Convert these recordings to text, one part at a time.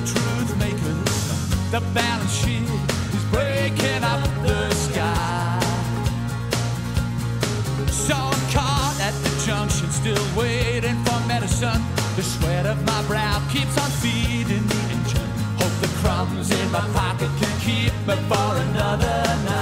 the truth makers. The balance sheet is breaking up the sky. So I'm caught at the junction, still waiting for medicine. The sweat of my brow keeps on feeding the engine. Hope the crumbs in my pocket can keep me for another night.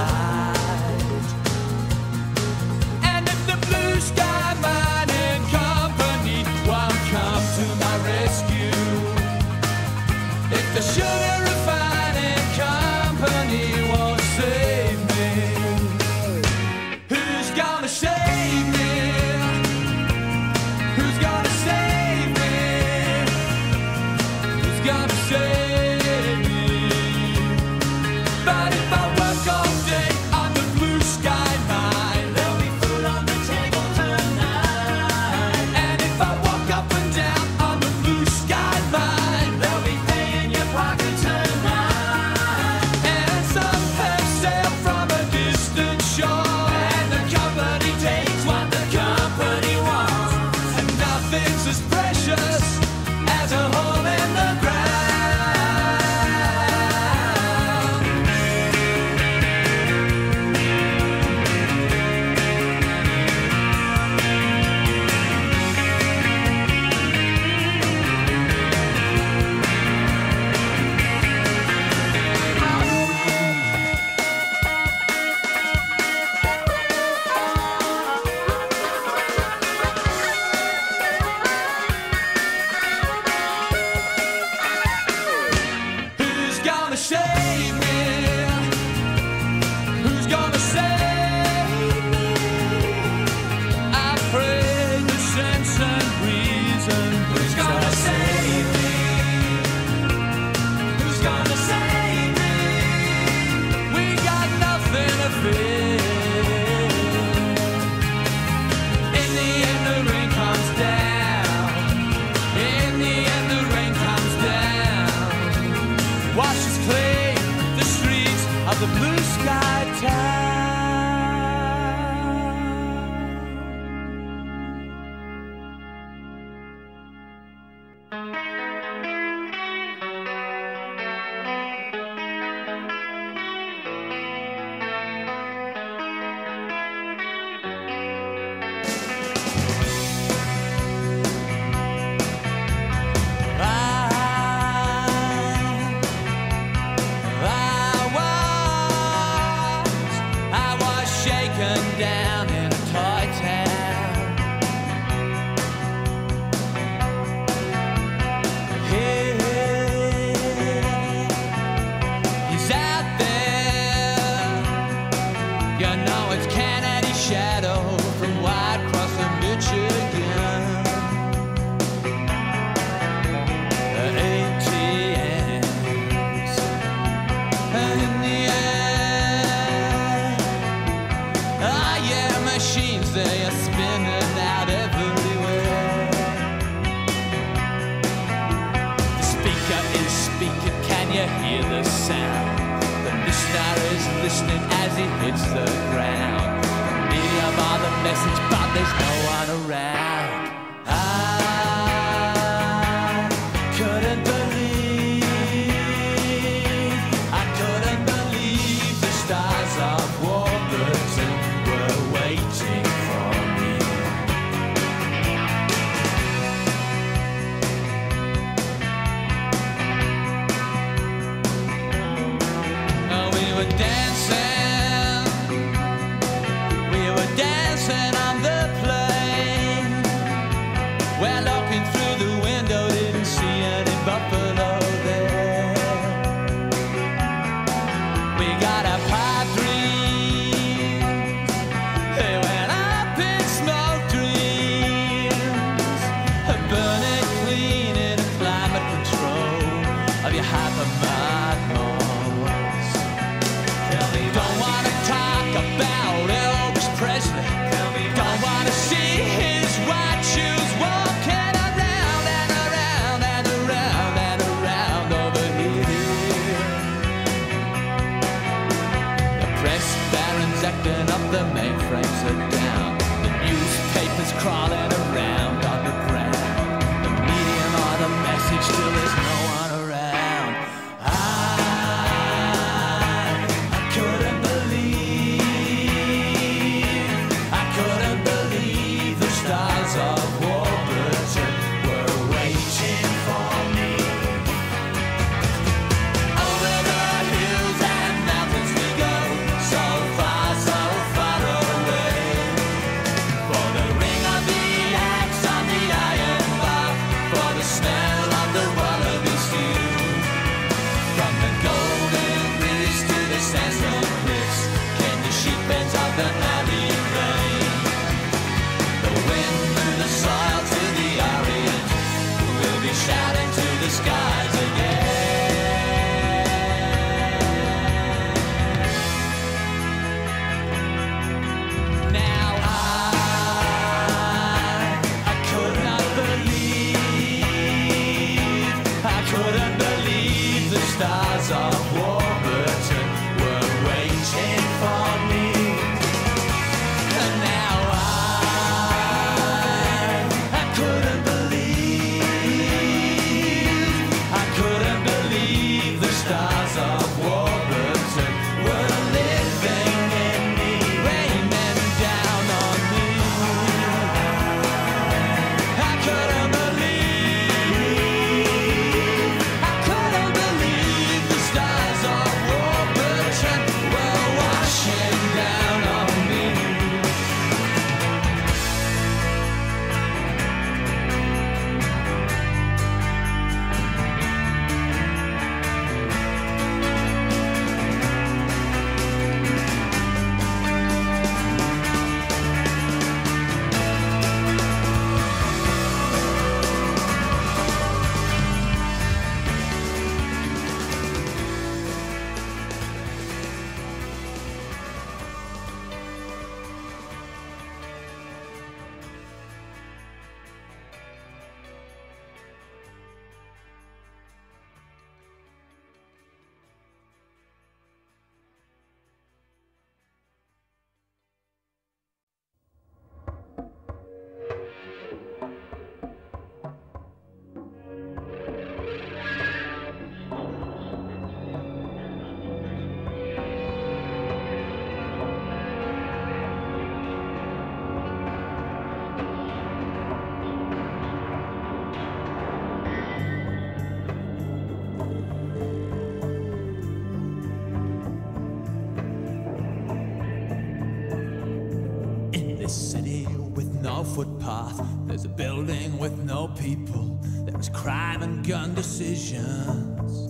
There's a building with no people. There's crime and gun decisions.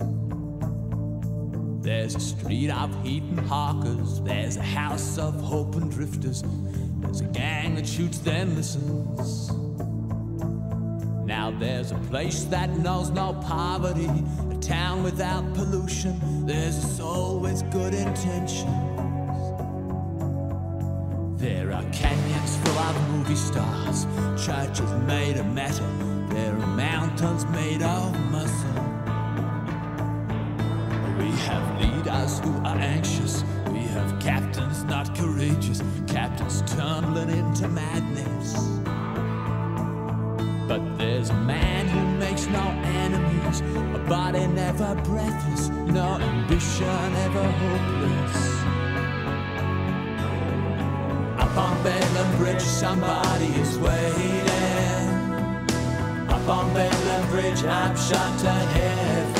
There's a street of heat and hawkers. There's a house of hope and drifters. There's a gang that shoots then listens. Now there's a place that knows no poverty, a town without pollution. There's a soul with good intentions. Movie stars, churches made of metal. There are mountains made of muscle. We have leaders who are anxious. We have captains not courageous, captains tumbling into madness. But there's a man who makes no enemies, a body never breathless, no ambition ever hopeless. Bridge, somebody is waiting. Up on Bedlam Bridge, I'm shot heaven.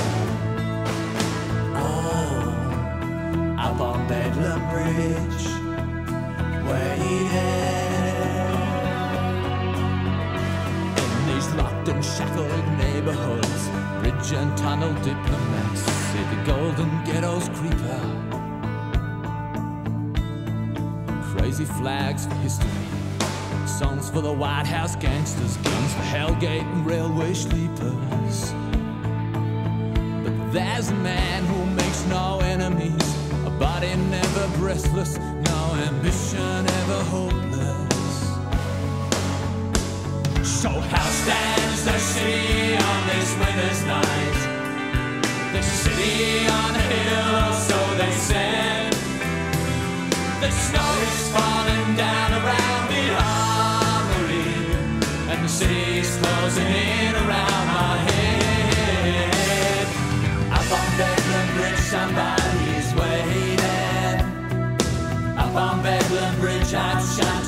Oh, up on Bedlam Bridge, waiting. In these locked and shackled neighborhoods, bridge and tunnel diplomats see the golden ghettos creep out. Crazy flags for history songs for the White House gangsters, guns for Hellgate and railway sleepers. But there's a man who makes no enemies, a body never breathless, no ambition ever hopeless. So how stands the city on this winter's night? The city on a hill, so they said. The snow is falling down around and the city's closing in around my head. Up on Bedlam Bridge, somebody's waiting. Up on Bedlam Bridge, I'm shining.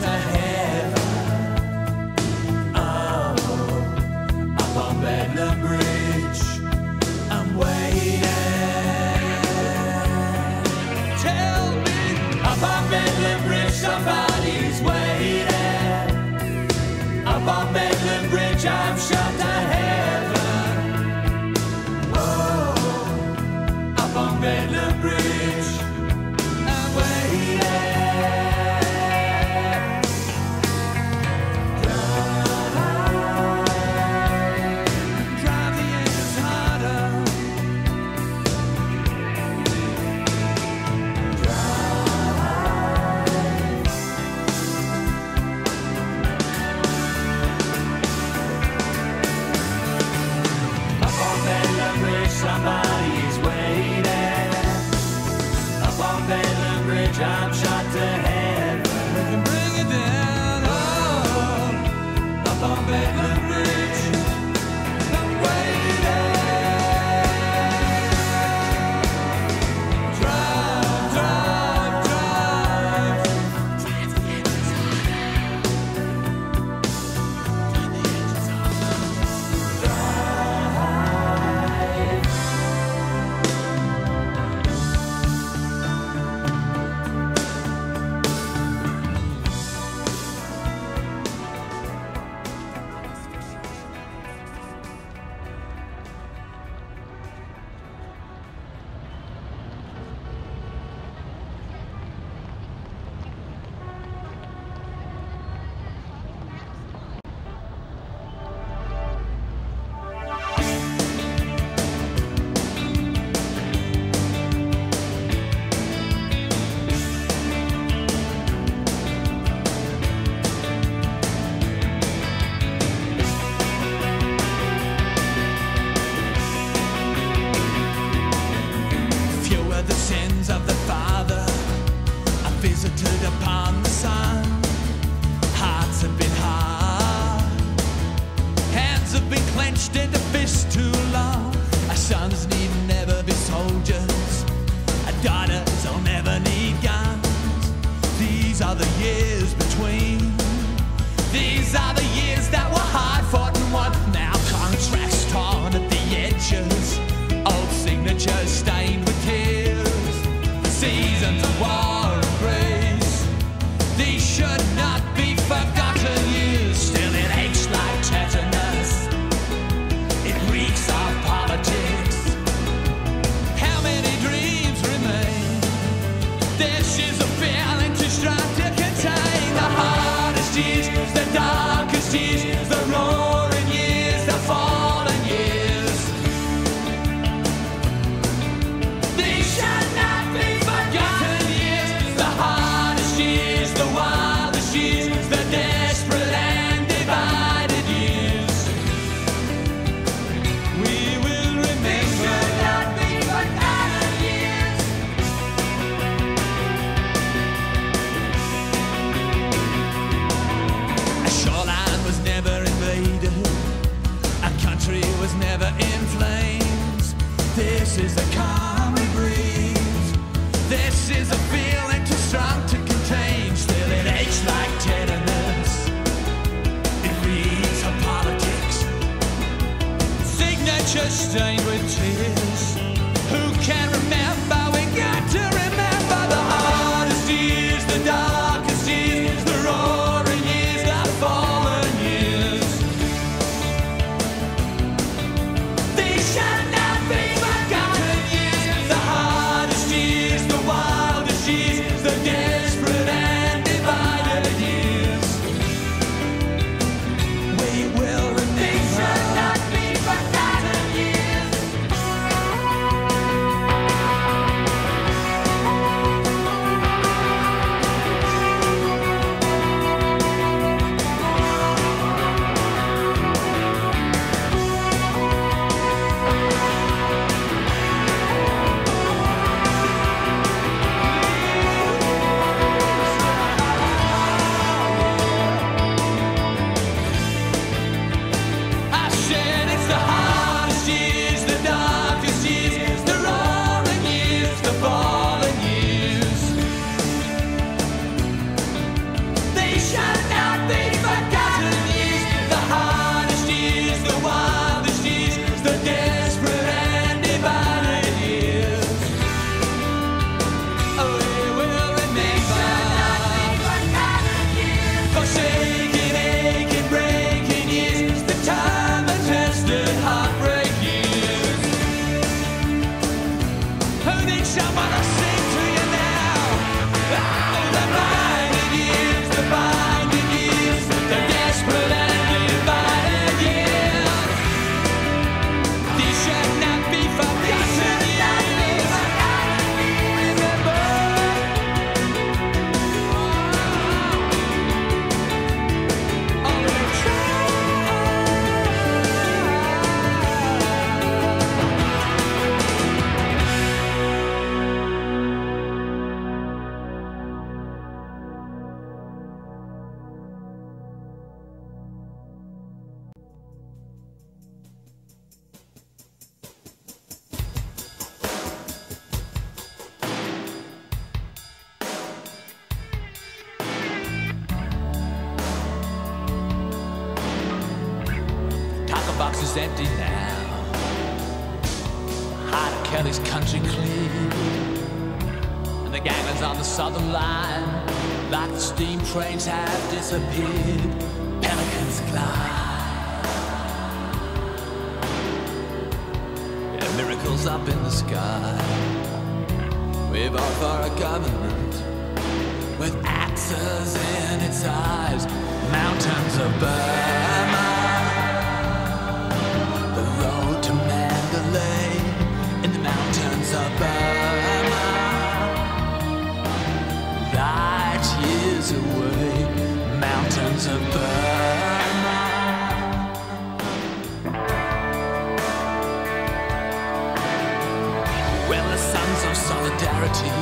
solidarity.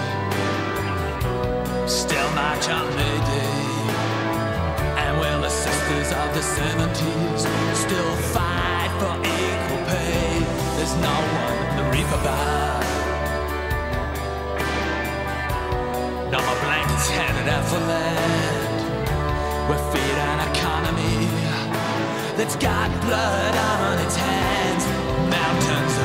Still my on May Day. And will the sisters of the 70s still fight for equal pay? There's no one to reap about. No more blankets headed out for land. We're feeding an economy that's got blood on its hands. Mountains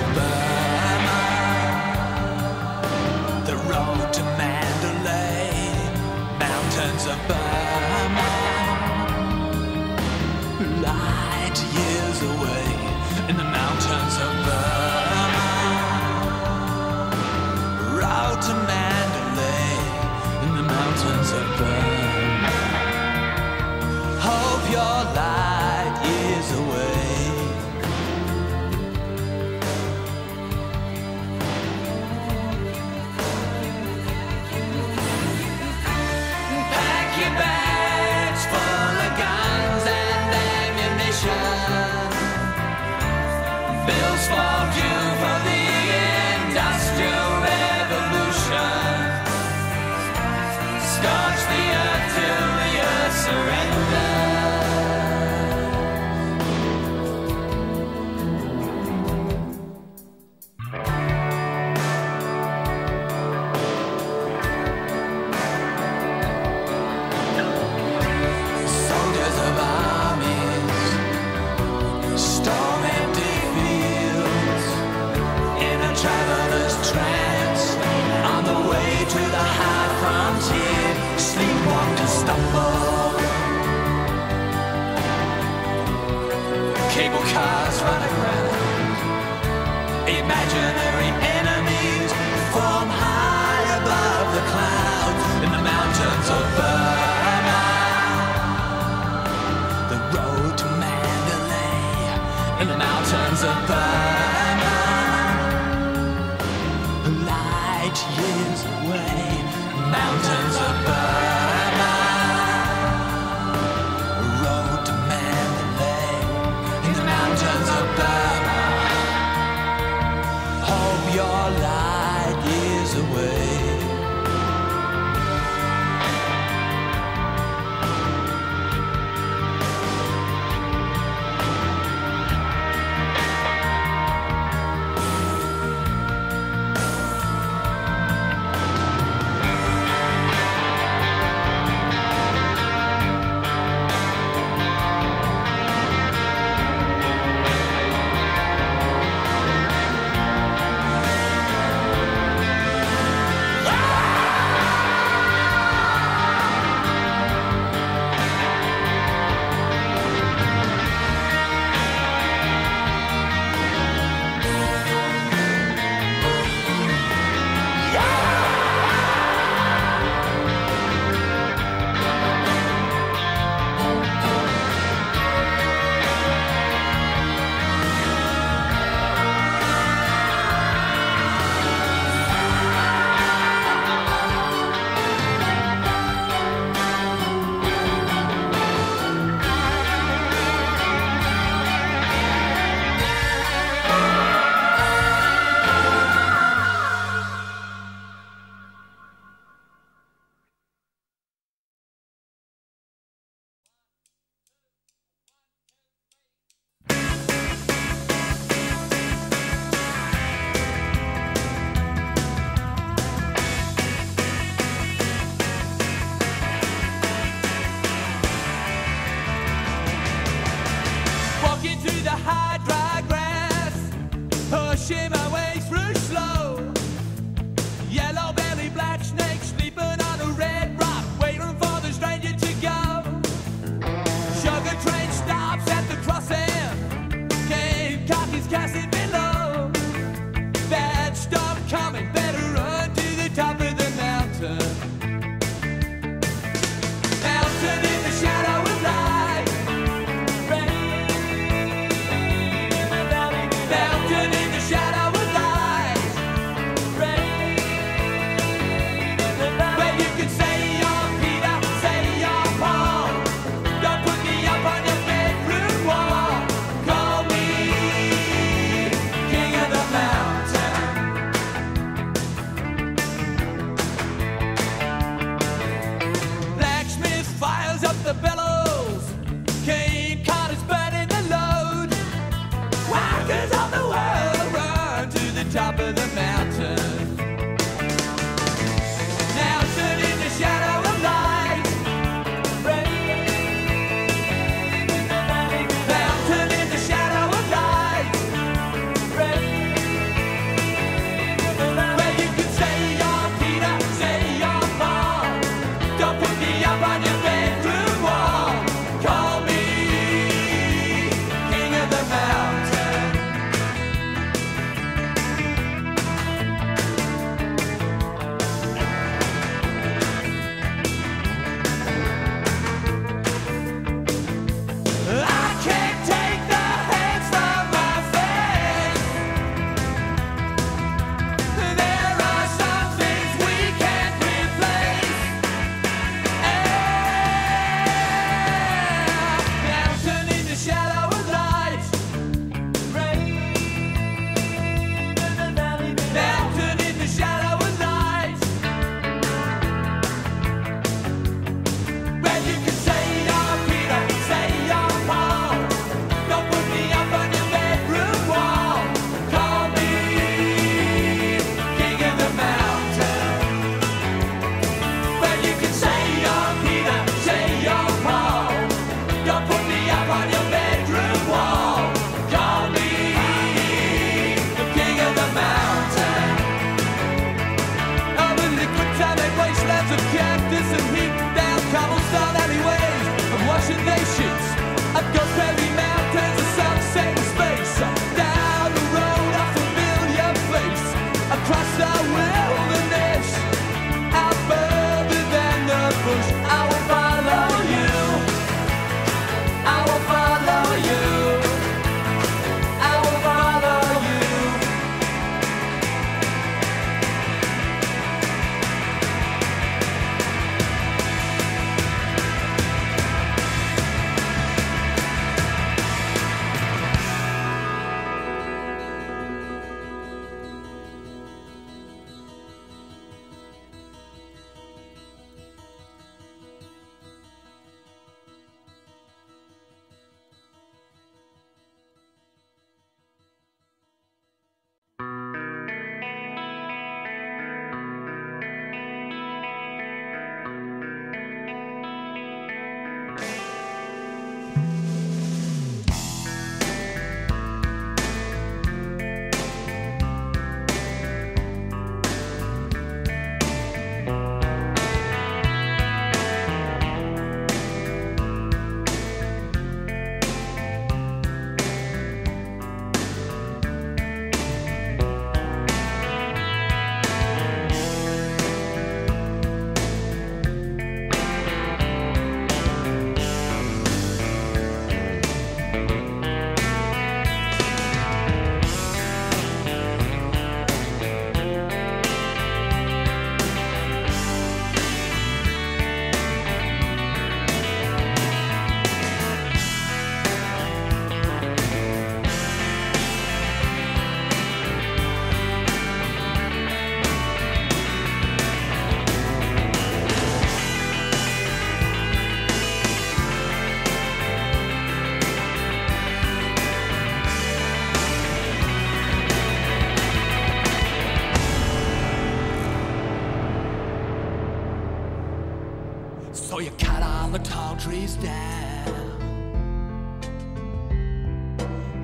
trees down.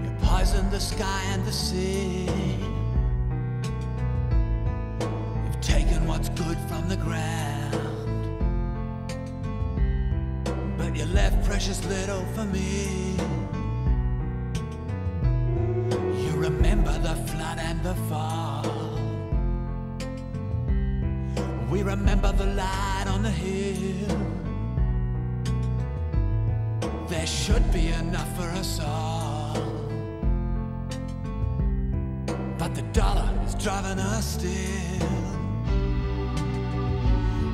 You poison the sky and the sea. You've taken what's good from the ground, but you left precious little for me. You remember the flood and the fall. We remember the light on the hill. Should be enough for us all. But the dollar is driving us still.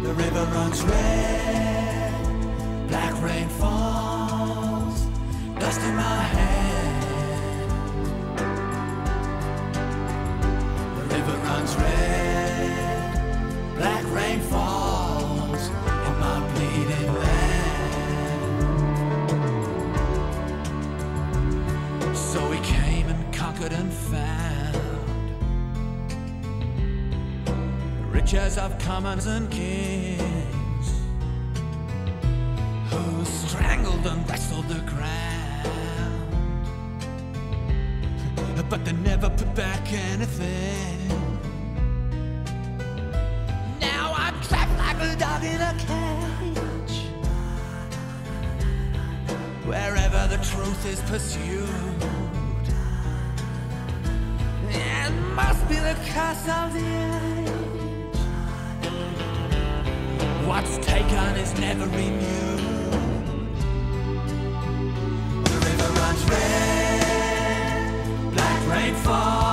The river runs red, black rain found riches of commons and kings who strangled and wrestled the ground, but they never put back anything. Now I'm trapped like a dog in a cage. Wherever the truth is pursued, must be the curse of the age. What's taken is never renewed. The river runs red, black rain falls,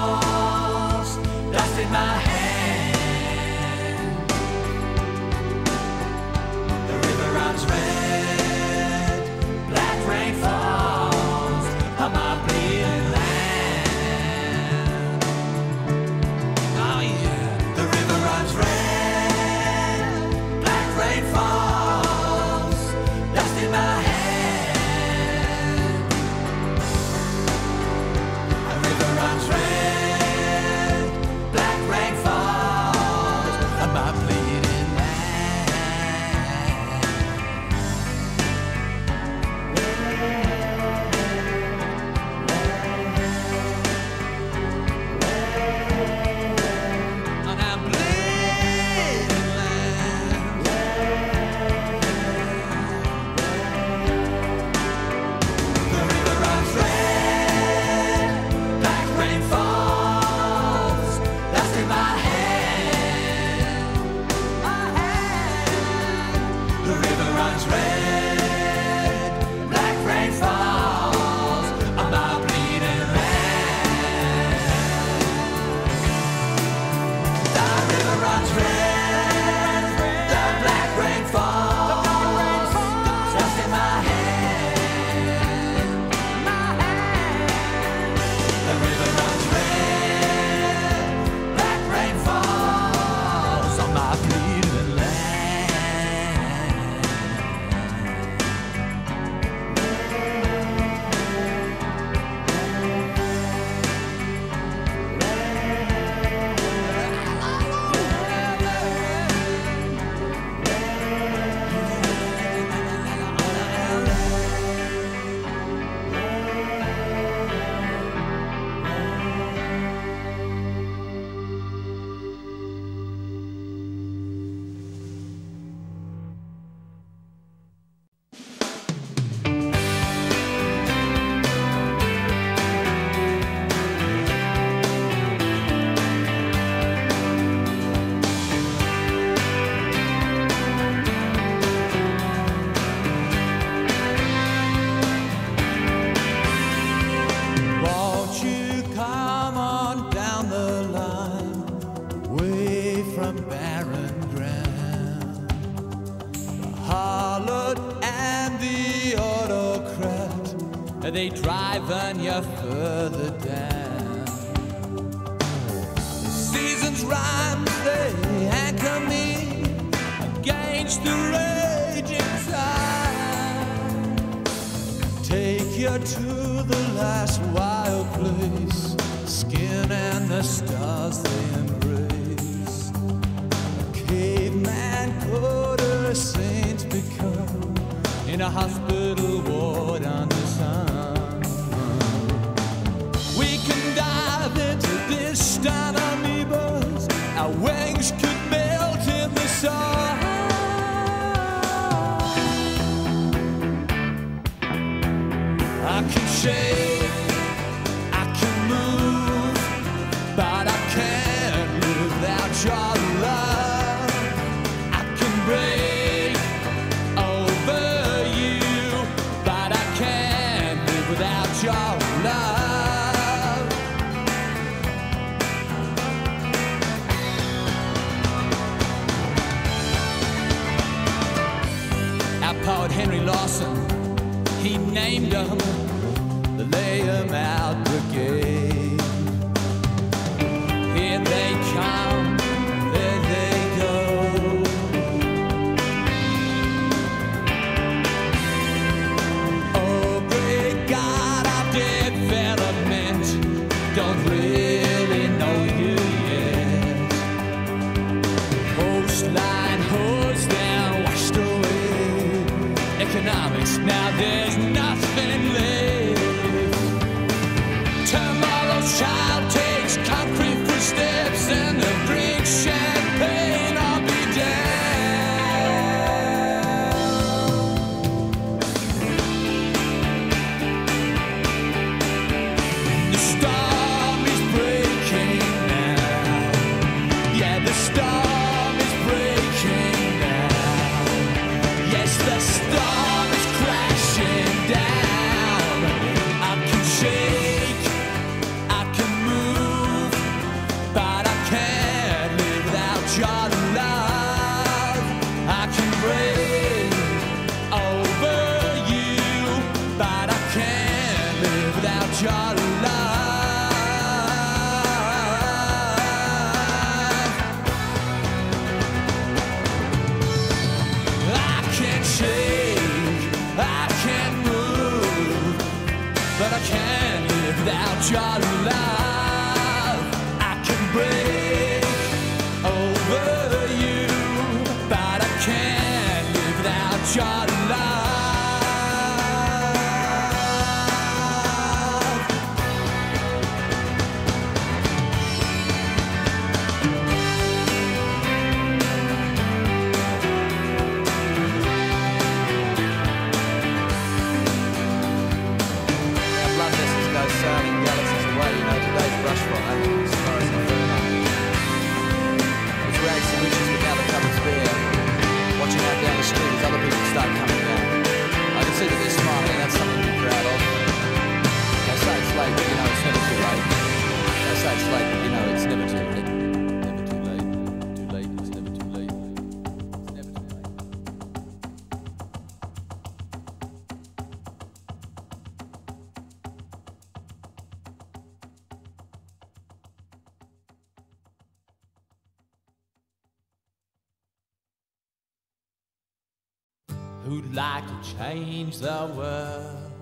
who'd like to change the world,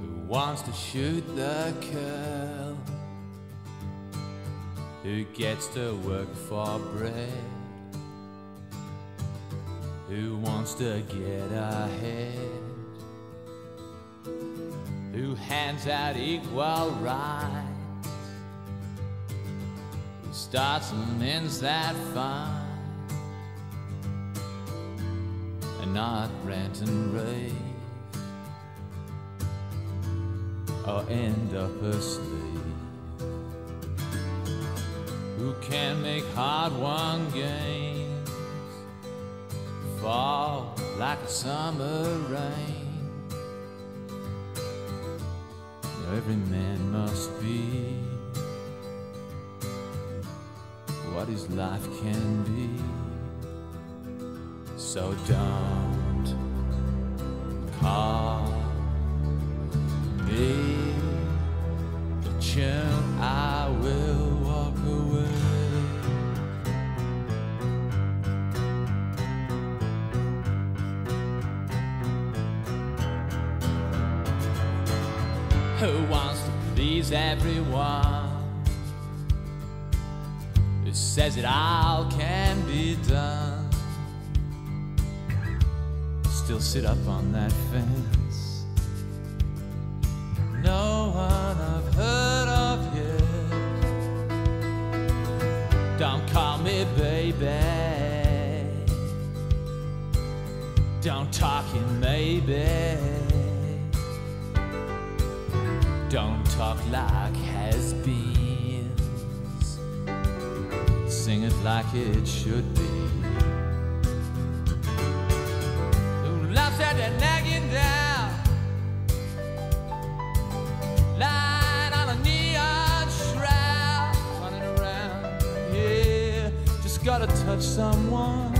who wants to shoot the curl, who gets to work for bread, who wants to get ahead, who hands out equal rights, who starts and ends that fight and not rant and rave. Or end up a slave who can make hard won games? Fall like a summer rain. Now every man must be what his life can be so don't call me the tune. I will walk away. Who wants to please everyone? Who says it all can be done? Still sit up on that fence. No one I've heard of yet. Don't call me baby. Don't talking maybe. Don't talk like has beens. Sing it like it should at that nagging down. Lying on a neon shroud, running around. Yeah, just gotta touch someone.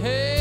Hey,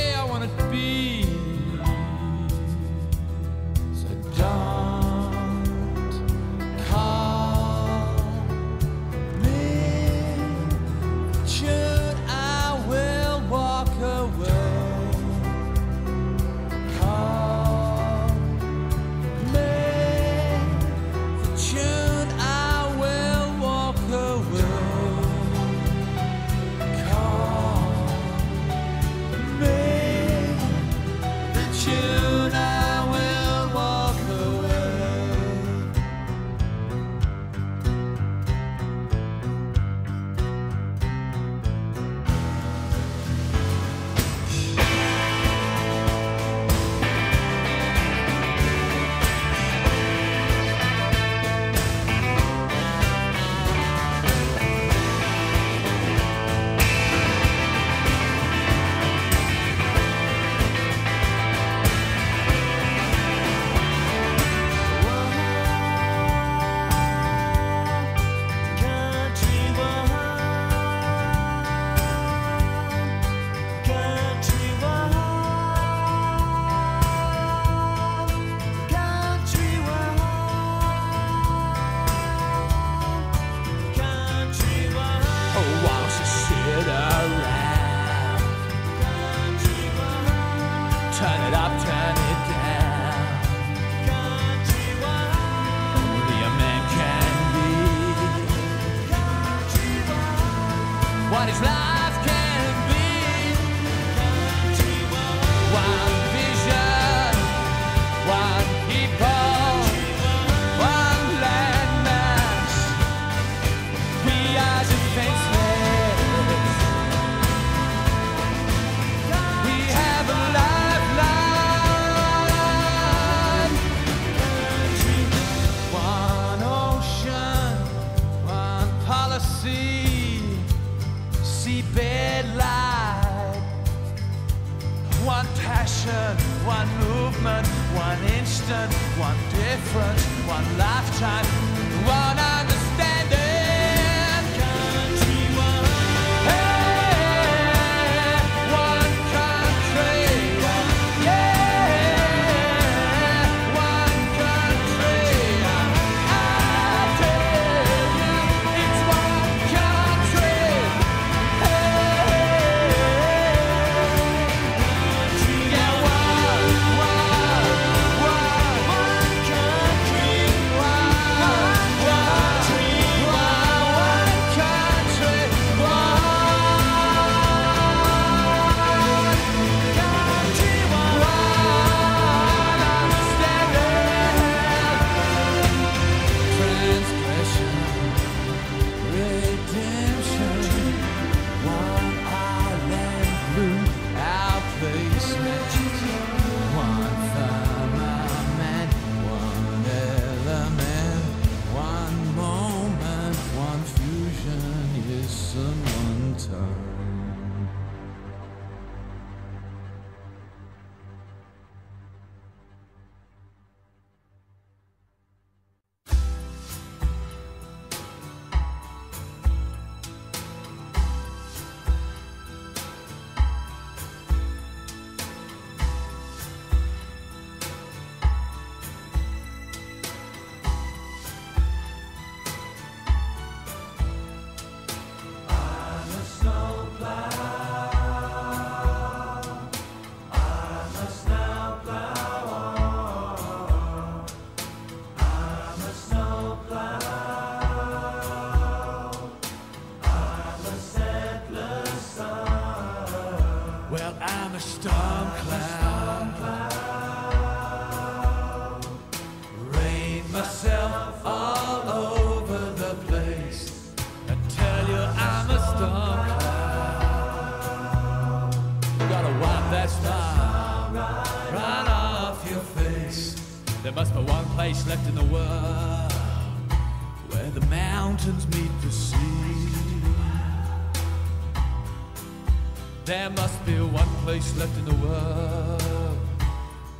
place left in the world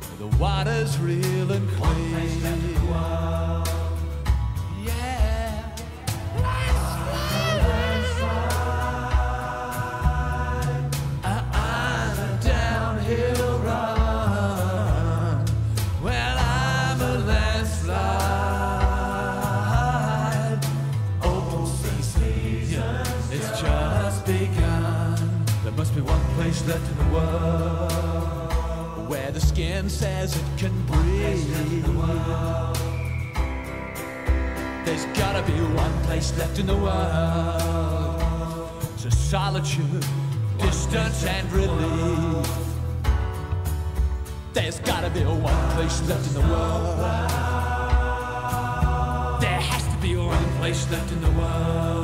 where the water's real and clean. There's gotta be one place left in the world to solitude, distance, and relief. There's gotta be one place left in the world. There has to be one place left in the world.